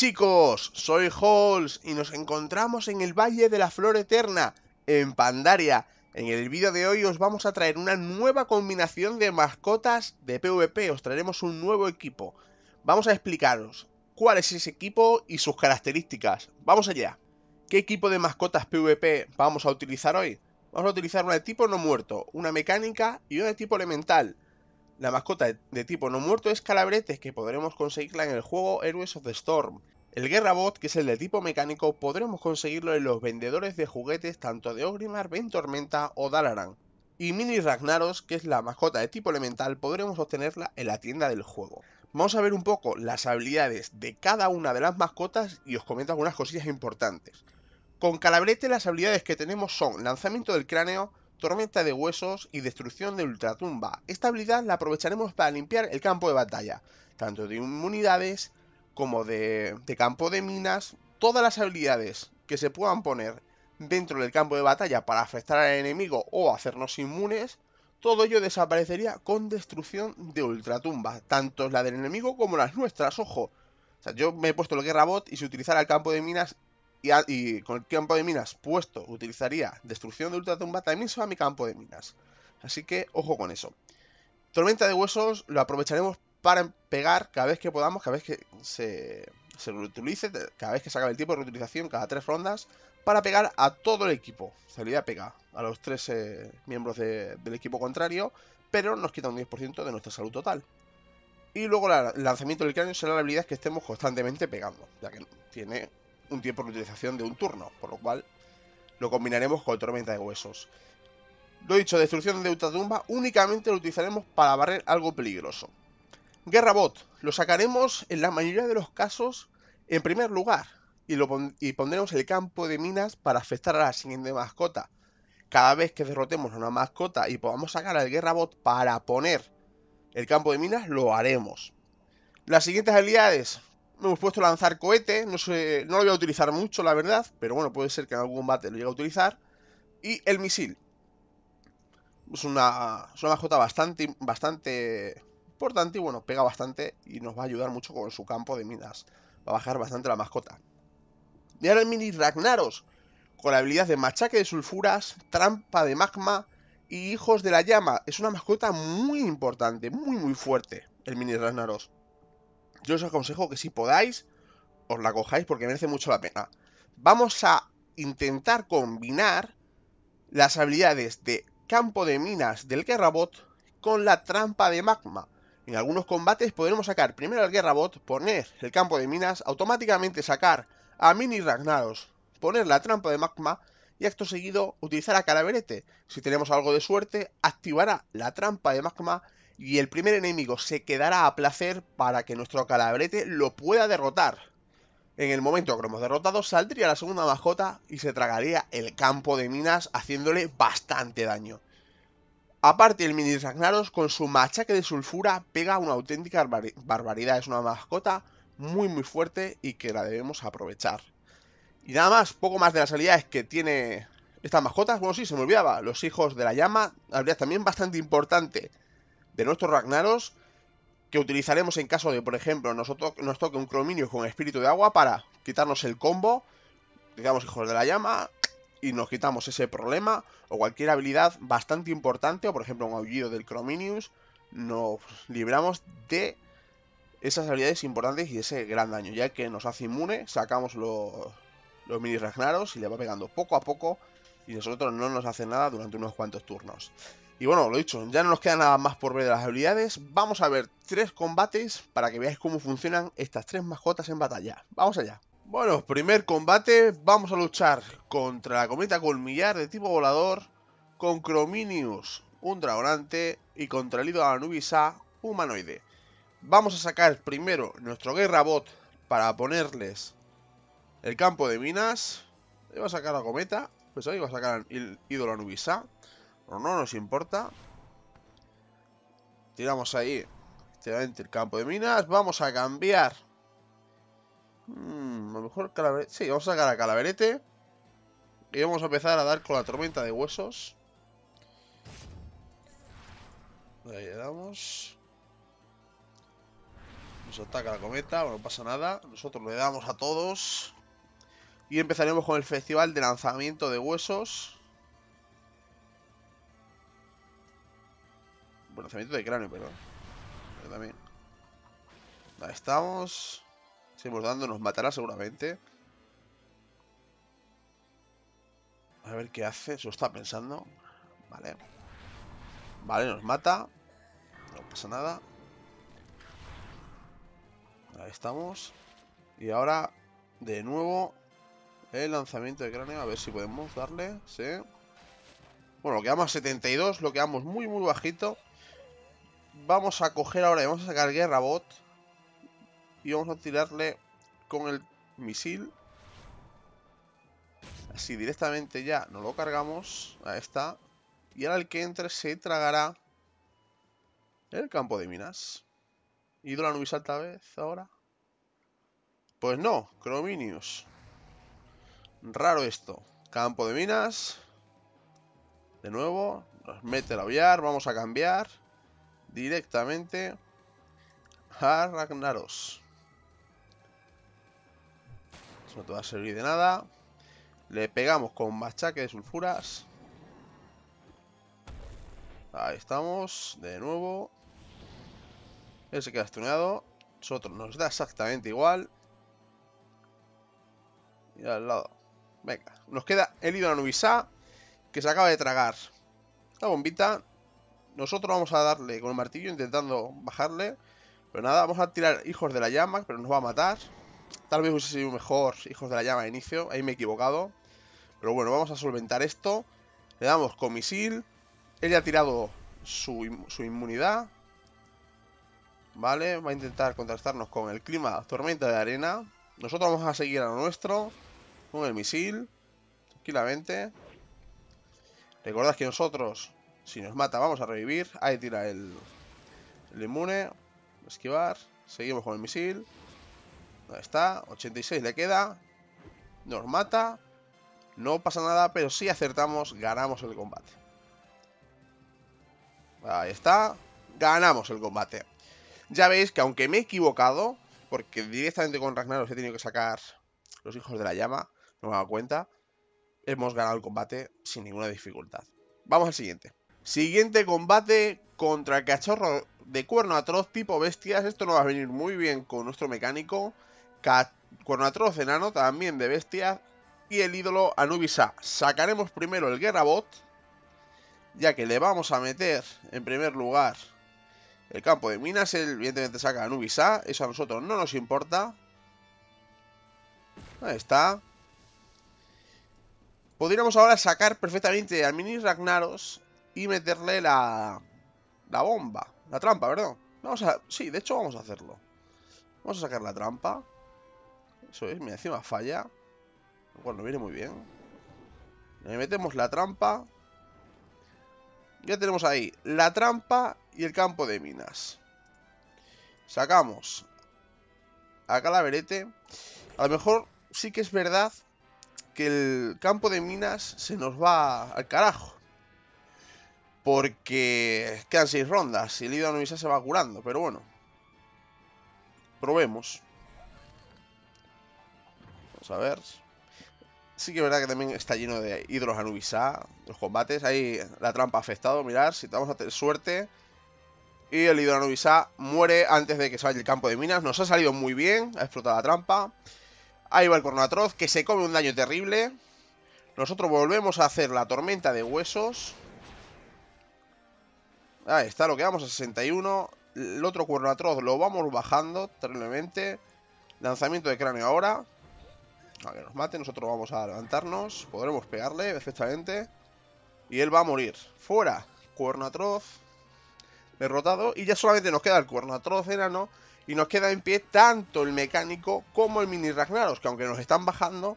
chicos, soy Halls y nos encontramos en el Valle de la Flor Eterna, en Pandaria. En el vídeo de hoy os vamos a traer una nueva combinación de mascotas de PvP, os traeremos un nuevo equipo. Vamos a explicaros cuál es ese equipo y sus características. Vamos allá. ¿Qué equipo de mascotas PvP vamos a utilizar hoy? Vamos a utilizar una de tipo no muerto, una mecánica y una de tipo elemental. La mascota de tipo no muerto es Calabretes, que podremos conseguirla en el juego Heroes of the Storm. El Guerrabot, que es el de tipo mecánico, podremos conseguirlo en los vendedores de juguetes tanto de Ogrimmar, Ventormenta o Dalaran. Y Mini Ragnaros, que es la mascota de tipo elemental, podremos obtenerla en la tienda del juego. Vamos a ver un poco las habilidades de cada una de las mascotas y os comento algunas cosillas importantes. Con Calabrete las habilidades que tenemos son lanzamiento del cráneo, tormenta de huesos y destrucción de ultratumba. Esta habilidad la aprovecharemos para limpiar el campo de batalla, tanto de inmunidades como de, campo de minas. Todas las habilidades que se puedan poner dentro del campo de batalla para afectar al enemigo o hacernos inmunes, todo ello desaparecería con destrucción de ultratumba, tanto la del enemigo como las nuestras, ojo. O sea, yo me he puesto el guerra bot y si utilizara el campo de minas y, con el campo de minas puesto utilizaría destrucción de ultratumba, también se va a mi campo de minas. Así que ojo con eso. Tormenta de huesos lo aprovecharemos para pegar cada vez que podamos, cada vez que se, se reutilice, cada vez que se acabe el tiempo de reutilización, cada tres rondas, para pegar a todo el equipo. Salida pega a los tres eh, miembros del equipo contrario, pero nos quita un 10% de nuestra salud total. Y luego el lanzamiento del cráneo será la habilidad que estemos constantemente pegando, ya que tiene un tiempo de utilización de un turno, por lo cual lo combinaremos con Tormenta de Huesos. Lo dicho, destrucción de ultratumba únicamente lo utilizaremos para barrer algo peligroso. Guerra Bot, lo sacaremos en la mayoría de los casos en primer lugar y, lo y pondremos el campo de minas para afectar a la siguiente mascota. Cada vez que derrotemos una mascota y podamos sacar al Guerra Bot para poner el campo de minas, lo haremos. Las siguientes habilidades, hemos puesto a lanzar cohete, no, lo voy a utilizar mucho, la verdad, pero bueno, puede ser que en algún combate lo llegue a utilizar. Y el misil. Es una, es una mascota bastante, bastante importante y bueno, pega bastante y nos va a ayudar mucho con su campo de minas. Va a bajar bastante la mascota. Y ahora el mini Ragnaros, con la habilidad de machaque de sulfuras, trampa de magma y hijos de la llama. Es una mascota muy importante, muy muy fuerte, el mini Ragnaros yo os aconsejo que si podáis, os la cojáis porque merece mucho la pena. Vamos a intentar combinar las habilidades de campo de minas del Guerrabot con la trampa de magma. En algunos combates podremos sacar primero al Guerrabot, poner el campo de minas, automáticamente sacar a Mini Ragnaros, poner la trampa de magma y acto seguido utilizar a Calaverete. Si tenemos algo de suerte, activará la trampa de magma y el primer enemigo se quedará a placer para que nuestro calabrete lo pueda derrotar. En el momento que lo hemos derrotado, saldría la segunda mascota y se tragaría el campo de minas haciéndole bastante daño. Aparte, el mini Ragnaros con su machaque de sulfura pega una auténtica barbaridad. Es una mascota muy muy fuerte y que la debemos aprovechar. Y nada más, poco más de las habilidades que tiene estas mascotas. Bueno, sí, se me olvidaba. Los hijos de la llama, habilidad también bastante importante de nuestros Ragnaros que utilizaremos en caso de, por ejemplo, nosotros nos toque un Crominio con espíritu de agua para quitarnos el combo, digamos hijos de la llama, y nos quitamos ese problema, o cualquier habilidad bastante importante, o por ejemplo un aullido del Crominius, nos libramos de esas habilidades importantes y ese gran daño, ya que nos hace inmune, sacamos los, los mini Ragnaros y le va pegando poco a poco, y nosotros no nos hace nada durante unos cuantos turnos. Y bueno, lo dicho, ya no nos queda nada más por ver de las habilidades. Vamos a ver tres combates para que veáis cómo funcionan estas tres mascotas en batalla. Vamos allá. Bueno, primer combate, vamos a luchar contra la cometa colmillar de tipo volador, con Crominius, un dragonante, y contra el ídolo Anubisa, humanoide. Vamos a sacar primero nuestro guerra bot para ponerles el campo de minas. Iba a sacar la cometa, pues ahí va a sacar el ídolo Anubisa no nos importa. Tiramos ahí el campo de minas. Vamos a cambiar. Hmm, a lo mejor calaverete. Sí, vamos a sacar a calaverete. Y vamos a empezar a dar con la tormenta de huesos. Ahí le damos. Nos ataca la cometa, no pasa nada. Nosotros le damos a todos. Y empezaremos con el festival de lanzamiento de huesos. Lanzamiento de cráneo. Pero también. Ahí estamos. Seguimos dando, nos matará seguramente. A ver qué hace, se lo está pensando. Vale. Vale, nos mata. No pasa nada. Ahí estamos. Y ahora, de nuevo, el lanzamiento de cráneo. A ver si podemos darle. Sí. Bueno, lo quedamos a 72. Lo quedamos muy, muy bajito. Vamos a coger ahora y vamos a sacar Guerra Bot. Y vamos a tirarle con el misil. Así directamente ya no lo cargamos. Ahí está. Y ahora el que entre se tragará el campo de minas. ¿Hidro la salta vez ahora? Pues no, Crominius. Raro esto. Campo de minas. De nuevo. Nos mete el aullar. Vamos a cambiar. Directamente. A Ragnaros. Eso no te va a servir de nada. Le pegamos con machaque de sulfuras. Ahí estamos. De nuevo. Él se queda estuneado. Nosotros nos da exactamente igual. Y al lado. Venga. Nos queda el ídolo Nubisa. Que se acaba de tragar. La bombita. Nosotros vamos a darle con el martillo intentando bajarle. Pero nada, vamos a tirar hijos de la llama, pero nos va a matar. Tal vez hubiese sido mejor hijos de la llama de inicio. Ahí me he equivocado. Pero bueno, vamos a solventar esto. Le damos con misil. Él ya ha tirado su, su inmunidad. Vale, va a intentar contrastarnos con el clima tormenta de arena. Nosotros vamos a seguir a lo nuestro. Con el misil. Tranquilamente. Recordad que nosotros, si nos mata, vamos a revivir. Ahí tira el, inmune. Esquivar. Seguimos con el misil. Ahí está. 86 le queda. Nos mata. No pasa nada, pero si acertamos, ganamos el combate. Ahí está. Ganamos el combate. Ya veis que aunque me he equivocado, porque directamente con Ragnaros he tenido que sacar los hijos de la llama, no me he dado cuenta, hemos ganado el combate sin ninguna dificultad. Vamos al siguiente. Siguiente combate contra cachorro de cuerno atroz tipo bestias. Esto no va a venir muy bien con nuestro mecánico. cuerno atroz enano también de bestias y el ídolo Anubisa. Sacaremos primero el Guerra Bot, ya que le vamos a meter en primer lugar el campo de minas. Él evidentemente saca Anubisa, eso a nosotros no nos importa. Ahí está. Podríamos ahora sacar perfectamente al mini Ragnaros y meterle la, la bomba, la trampa, perdón. Vamos a... Sí, de hecho vamos a hacerlo. Vamos a sacar la trampa. Eso es, mira, encima falla. Bueno, viene muy bien. Le metemos la trampa. Ya tenemos ahí la trampa y el campo de minas. Sacamos a Calaverete. A lo mejor sí que es verdad que el campo de minas se nos va al carajo. Porque quedan seis rondas y el Ido se va curando. Pero bueno. Probemos. Vamos a ver. Sí que es verdad que también está lleno de hidros Anubisa, los combates. Ahí la trampa ha afectado, mirad, si vamos a tener suerte. Y el hidro Anubisa muere antes de que se vaya el campo de minas. Nos ha salido muy bien, ha explotado la trampa. Ahí va el Cornatroz, que se come un daño terrible. Nosotros volvemos a hacer la tormenta de huesos. Ahí está, lo quedamos a 61. El otro cuerno atroz lo vamos bajando terriblemente. Lanzamiento de cráneo ahora. A que nos mate, nosotros vamos a levantarnos. Podremos pegarle perfectamente. Y él va a morir. Fuera. Cuerno atroz. Derrotado. Y ya solamente nos queda el cuerno atroz enano. Y nos queda en pie tanto el mecánico como el mini Ragnaros. Que aunque nos están bajando,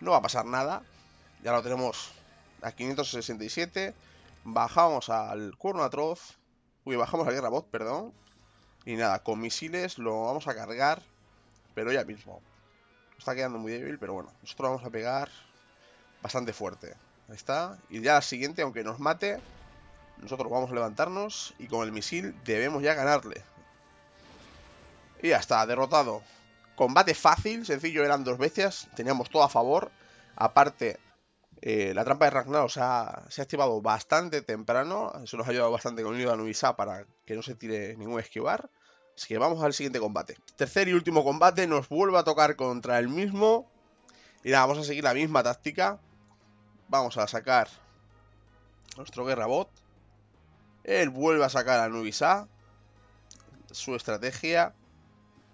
no va a pasar nada. Ya lo tenemos a 567. Bajamos al cuerno atroz. Uy, bajamos a guerra bot, perdón. Y nada, con misiles lo vamos a cargar. Pero ya mismo. Está quedando muy débil, pero bueno, nosotros vamos a pegar bastante fuerte. Ahí está. Y ya la siguiente, aunque nos mate, nosotros vamos a levantarnos y con el misil debemos ya ganarle. Y ya está, derrotado. Combate fácil, sencillo, eran dos bestias, teníamos todo a favor. Aparte, eh, la trampa de Ragnar se ha, activado bastante temprano, eso nos ha ayudado bastante con el Nubisa para que no se tire ningún esquivar. Así que vamos al siguiente combate. Tercer y último combate, nos vuelve a tocar contra el mismo. Y nada, vamos a seguir la misma táctica. Vamos a sacar nuestro guerra bot. Él vuelve a sacar a Nubisa. Su estrategia.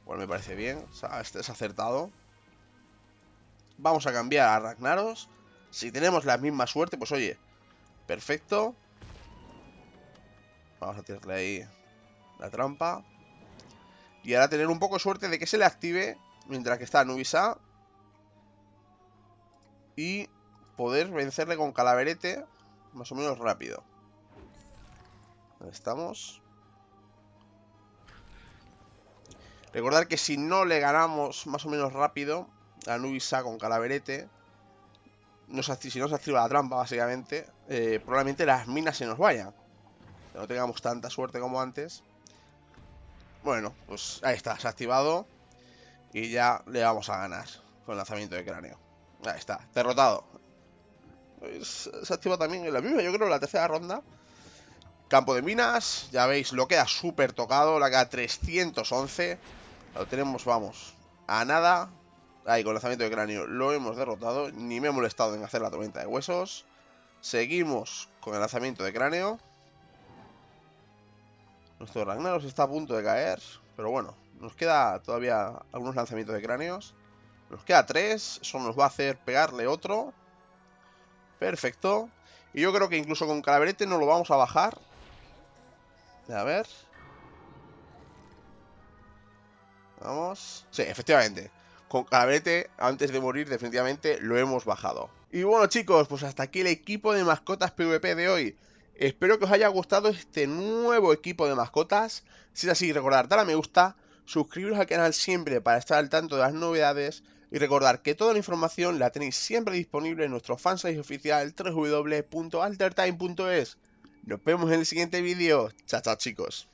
Bueno, me parece bien. Este es acertado. Vamos a cambiar a Ragnaros. Si tenemos la misma suerte, pues oye, perfecto. Vamos a tirarle ahí la trampa. Y ahora tener un poco de suerte de que se le active mientras que está Nubisa. Y poder vencerle con calaverete más o menos rápido. Ahí estamos. Recordar que si no le ganamos más o menos rápido a Nubisa con calaverete, si no se activa la trampa, básicamente, eh, probablemente las minas se nos vayan. Que no tengamos tanta suerte como antes. Bueno, pues ahí está, se ha activado. Y ya le vamos a ganar con el lanzamiento de cráneo. Ahí está, derrotado. Pues, se ha activado también en la misma, yo creo, la tercera ronda. Campo de minas, ya veis, lo queda súper tocado, la queda 311. Lo tenemos, vamos, a nada. Ahí, con lanzamiento de cráneo lo hemos derrotado. Ni me he molestado en hacer la tormenta de huesos. Seguimos con el lanzamiento de cráneo. Nuestro Ragnaros está a punto de caer. Pero bueno, nos queda todavía algunos lanzamientos de cráneos. Nos queda tres. Eso nos va a hacer pegarle otro. Perfecto. Y yo creo que incluso con calaverete no lo vamos a bajar. A ver. Vamos. Sí, efectivamente. Con Calaverete, antes de morir, definitivamente lo hemos bajado. Y bueno chicos, pues hasta aquí el equipo de mascotas PvP de hoy. Espero que os haya gustado este nuevo equipo de mascotas. Si es así, recordad darle a me gusta, suscribiros al canal siempre para estar al tanto de las novedades y recordar que toda la información la tenéis siempre disponible en nuestro fansite oficial www.altertime.es. Nos vemos en el siguiente vídeo. Chao, chao chicos.